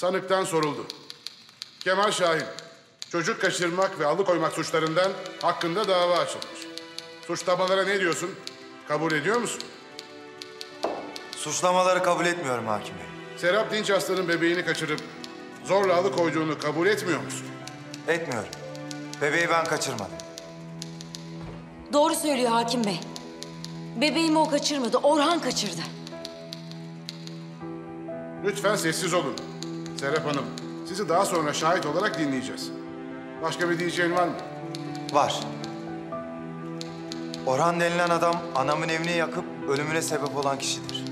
Sanıktan soruldu. Kemal Şahin, çocuk kaçırmak ve alıkoymak suçlarından hakkında dava açılmış. Suçlamalara ne diyorsun? Kabul ediyor musun? Suçlamaları kabul etmiyorum hakim bey. Serap Dinç Aslan'ın bebeğini kaçırıp zorla alıkoyduğunu kabul etmiyor musun? Etmiyorum. Bebeği ben kaçırmadım. Doğru söylüyor hakim bey. Bebeğimi o kaçırmadı, Orhan kaçırdı. Lütfen sessiz olun. Serap Hanım, sizi daha sonra şahit olarak dinleyeceğiz. Başka bir diyeceğin var mı? Var. Orhan denilen adam anamın evini yakıp ölümüne sebep olan kişidir.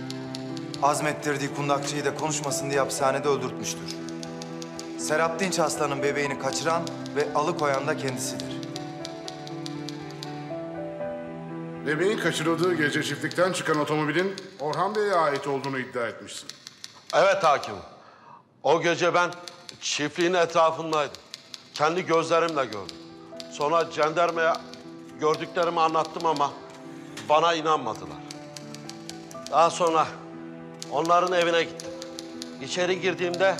Azmettirdiği kundakçıyı da konuşmasın diye hapishanede öldürtmüştür. Serap Dinç Aslan'ın bebeğini kaçıran ve alıkoyan da kendisidir. Bebeğin kaçırıldığı gece çiftlikten çıkan otomobilin Orhan Bey'e ait olduğunu iddia etmişsin. Evet hakim. O gece ben çiftliğin etrafındaydım. Kendi gözlerimle gördüm. Sonra jandarmaya gördüklerimi anlattım ama bana inanmadılar. Daha sonra onların evine gittim. İçeri girdiğimde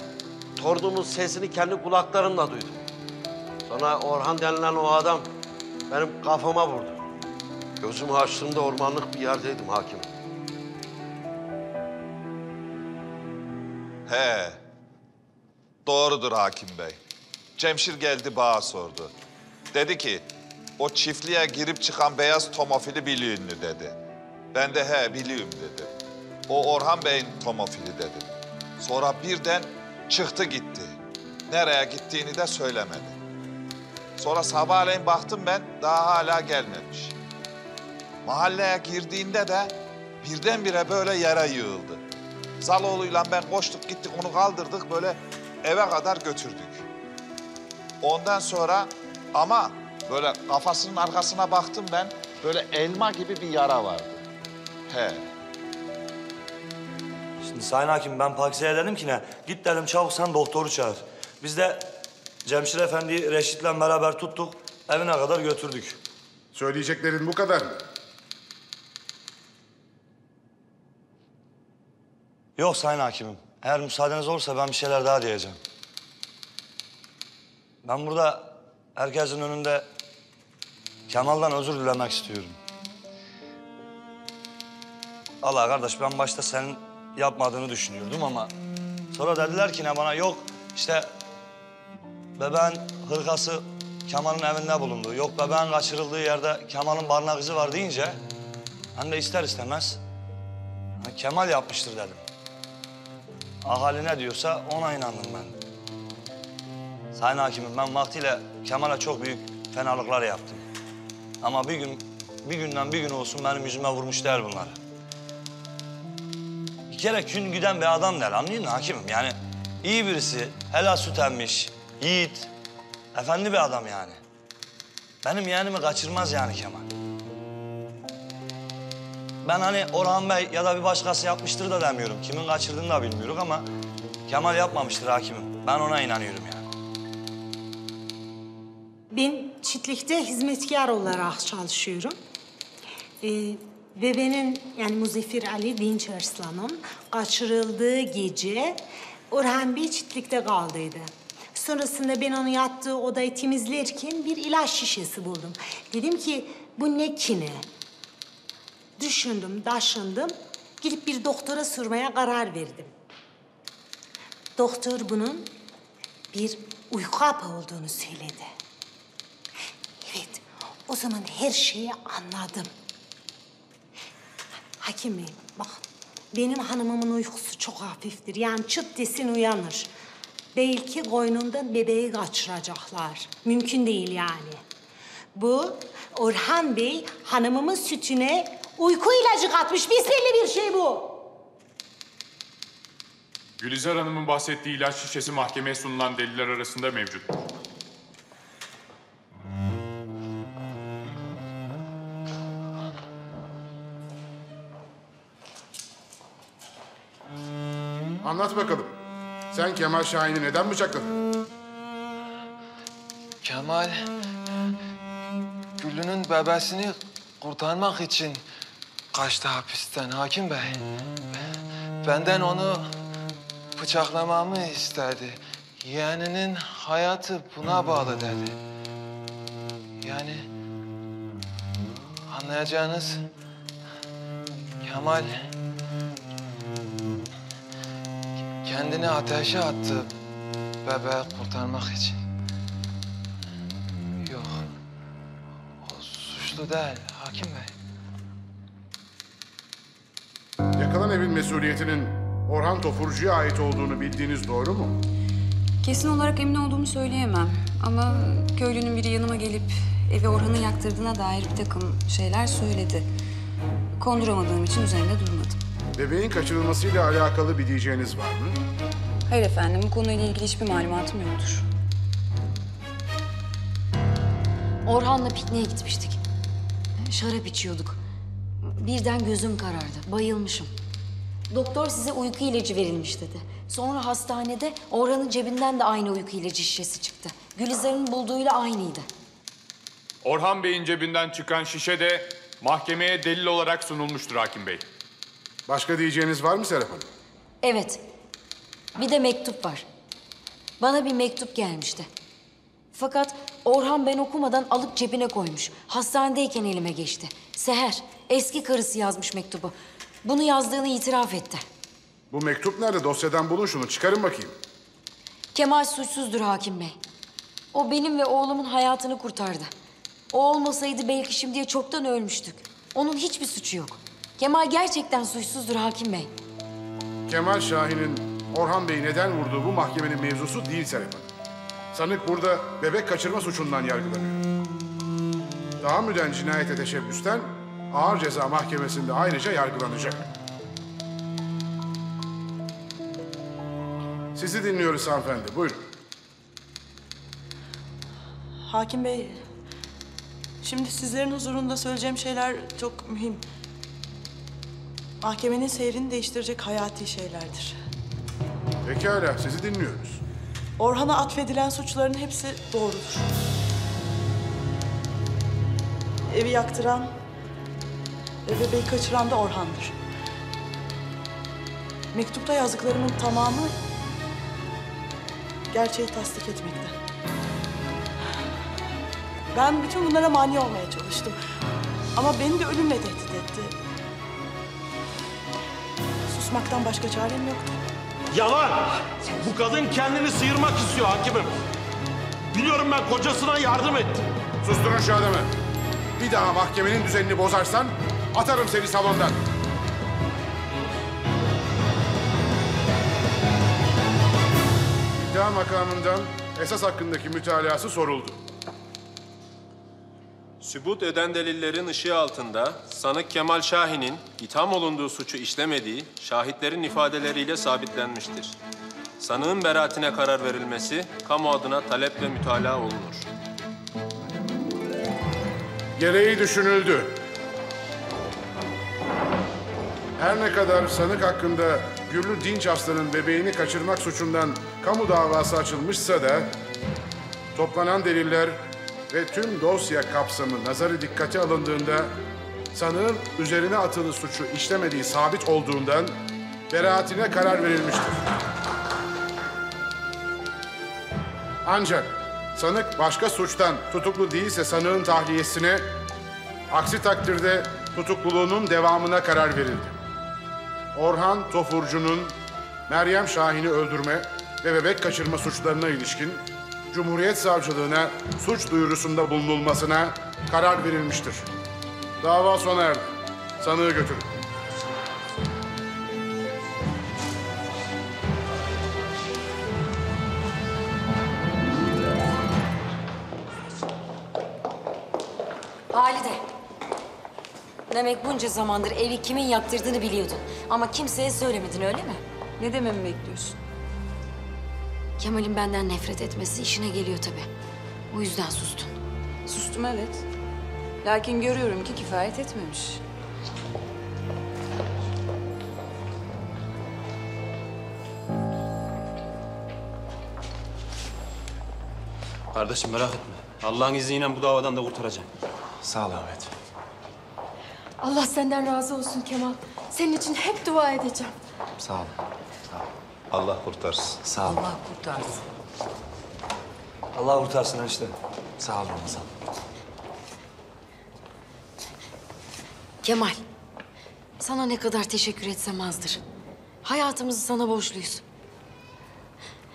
torunumun sesini kendi kulaklarımla duydum. Sonra Orhan denilen o adam benim kafama vurdu. Gözümü açtığımda ormanlık bir yerdeydim hakim. He. Doğrudur hakim bey. Cemşir geldi bana sordu. Dedi ki o çiftliğe girip çıkan beyaz tomofili biliyor mu dedi. Ben de he biliyorum dedim. O Orhan Bey'in tomofili dedim. Sonra birden çıktı gitti. Nereye gittiğini de söylemedi. Sonra sabahleyin baktım ben daha hala gelmemiş. Mahalleye girdiğinde de birdenbire böyle yere yığıldı. Zaloğlu'yla ben koştuk gittik onu kaldırdık böyle eve kadar götürdük. Ondan sonra ama böyle kafasının arkasına baktım ben böyle elma gibi bir yara vardı. He. Şimdi Sayın Hakim ben Pakize'ye dedim ki ne? Git dedim çabuk sen doktoru çağır. Biz de Cemşir Efendi'yi Reşit'le beraber tuttuk. Evine kadar götürdük. Söyleyeceklerin bu kadar mı? Yok Sayın Hakimim. Eğer müsaadeniz olursa ben bir şeyler daha diyeceğim. Ben burada herkesin önünde Kemal'dan özür dilemek istiyorum. Allah kardeş ben başta senin yapmadığını düşünüyordum ama sonra dediler ki ne bana yok işte bebeğin hırkası Kemal'in evinde bulundu. Yok bebeğin kaçırıldığı yerde Kemal'in barınak izi var deyince ben de ister istemez "Ha, Kemal yapmıştır dedim. Ahali ne diyorsa ona inandım ben. Sayın Hakimim ben vaktiyle Kemal'e çok büyük fenalıklar yaptım. Ama bir gün, bir günden bir gün olsun benim yüzüme vurmuş değil bunları. Bir kere gün giden bir adam der anlıyor musun hakimim? Yani iyi birisi, helal süt emmiş, yiğit, efendi bir adam yani. Benim yeğenimi kaçırmaz yani Kemal. Ben hani Orhan Bey ya da bir başkası yapmıştır da demiyorum. Kimin kaçırdığını da bilmiyoruz ama Kemal yapmamıştır hakimim. Ben ona inanıyorum yani. Ben çiftlikte hizmetkar olarak çalışıyorum. Ee, ve benim yani Muzaffer Ali Dinç Arslan'ın kaçırıldığı gece Orhan Bey çiftlikte kaldıydı. Sonrasında ben onu yattığı odayı temizlerken bir ilaç şişesi buldum. Dedim ki bu ne ki ne? Düşündüm, taşındım. Gidip bir doktora sormaya karar verdim. Doktor bunun bir uyku hapı olduğunu söyledi. Evet, o zaman her şeyi anladım. Hakim Bey, bak benim hanımımın uykusu çok hafiftir. Yani çıt desin uyanır. Belki koynundan bebeği kaçıracaklar. Mümkün değil yani. Bu Orhan Bey hanımımın sütüne uyku ilacı katmış. Besbelli bir şey bu. Gülizar Hanım'ın bahsettiği ilaç şişesi mahkemeye sunulan deliller arasında mevcut. Anlat bakalım. Sen Kemal Şahin'i neden bıçakladın? Kemal, Güllü'nün bebesini kurtarmak için kaçtı hapisten hakim bey. Benden onu bıçaklamamı istedi. Yeğeninin hayatı buna bağlı dedi. Yani anlayacağınız Kemal kendini ateşe attı bebeği kurtarmak için. Yok. O suçlu değil hakim bey. Yakılan evin mesuliyetinin Orhan Topurcu'ya ait olduğunu bildiğiniz doğru mu? Kesin olarak emin olduğumu söyleyemem. Ama köylünün biri yanıma gelip evi Orhan'ın yaktırdığına dair bir takım şeyler söyledi. Konduramadığım için üzerinde durmadım. Bebeğin kaçırılmasıyla alakalı bir diyeceğiniz var mı? Hayır efendim, bu konuyla ilgili hiçbir malumatım yoktur. Orhan'la pikniğe gitmiştik. Şarap içiyorduk. Birden gözüm karardı. Bayılmışım. Doktor size uyku ilacı verilmiş dedi. Sonra hastanede Orhan'ın cebinden de aynı uyku ilacı şişesi çıktı. Gülizar'ın bulduğuyla aynıydı. Orhan Bey'in cebinden çıkan şişe de mahkemeye delil olarak sunulmuştur hakim bey. Başka diyeceğiniz var mı Serap Hanım? Evet. Bir de mektup var. Bana bir mektup gelmişti. Fakat Orhan ben okumadan alıp cebine koymuş. Hastanedeyken elime geçti. Seher, eski karısı yazmış mektubu. Bunu yazdığını itiraf etti. Bu mektup nerede? Dosyadan bulun şunu. Çıkarın bakayım. Kemal suçsuzdur hakim bey. O benim ve oğlumun hayatını kurtardı. O olmasaydı belki şimdiye çoktan ölmüştük. Onun hiçbir suçu yok. Kemal gerçekten suçsuzdur hakim bey. Kemal Şahin'in Orhan Bey'i neden vurduğu bu mahkemenin mevzusu değil Serap Hanım. Sanık burada bebek kaçırma suçundan yargılanıyor. Tahammüden cinayete teşebbüsten ağır ceza mahkemesinde ayrıca yargılanacak. Sizi dinliyoruz hanımefendi. Buyurun. Hakim Bey, şimdi sizlerin huzurunda söyleyeceğim şeyler çok mühim. Mahkemenin seyrini değiştirecek hayati şeylerdir. Pekala, sizi dinliyoruz. Orhan'a atfedilen suçların hepsi doğrudur. Evi yaktıran ve bebeği kaçıran da Orhan'dır. Mektupta yazdıklarımın tamamı gerçeği tasdik etmekte. Ben bütün bunlara mani olmaya çalıştım. Ama beni de ölümle tehdit etti. Susmaktan başka çarem yoktu. Yalan! Bu kadın kendini sıyırmak istiyor hakimim. Biliyorum ben kocasına yardım ettim. Susturun şu adamı. Bir daha mahkemenin düzenini bozarsan atarım seni salondan. İddia makamından esas hakkındaki mütalası soruldu. Sübut eden delillerin ışığı altında sanık Kemal Şahin'in itham olunduğu suçu işlemediği şahitlerin ifadeleriyle sabitlenmiştir. Sanığın beraatine karar verilmesi kamu adına taleple mütalaa olunur. Gereği düşünüldü. Her ne kadar sanık hakkında Güllü Dinç Aslan'ın bebeğini kaçırmak suçundan kamu davası açılmışsa da toplanan deliller ve tüm dosya kapsamı nazarı dikkate alındığında sanığın üzerine atılı suçu işlemediği sabit olduğundan beraatine karar verilmiştir. Ancak sanık başka suçtan tutuklu değilse sanığın tahliyesine, aksi takdirde tutukluluğunun devamına karar verildi. Orhan Tofurcu'nun Meryem Şahin'i öldürme ve bebek kaçırma suçlarına ilişkin Cumhuriyet Savcılığına suç duyurusunda bulunulmasına karar verilmiştir. Dava sona erdi. Sanığı götürün. Halide. Demek bunca zamandır evi kimin yaktırdığını biliyordun. Ama kimseye söylemedin öyle mi? Ne dememi bekliyorsun? Kemal'in benden nefret etmesi işine geliyor tabii. O yüzden sustun. Sustum evet. Lakin görüyorum ki kifayet etmemiş. Kardeşim merak etme. Allah'ın izniyle bu davadan da kurtaracağım. Sağ ol Ahmet. Allah senden razı olsun Kemal. Senin için hep dua edeceğim. Sağ ol. Sağ ol. Allah kurtarsın. Sağ ol. Allah kurtarsın. Allah kurtarsın işte. Sağ ol Ramazan. Kemal, sana ne kadar teşekkür etsem azdır. Hayatımızı sana borçluyuz.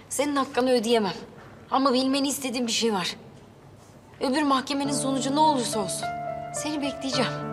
Senin hakkını ödeyemem. Ama bilmeni istediğim bir şey var. Öbür mahkemenin sonucu ne olursa olsun. Seni bekleyeceğim.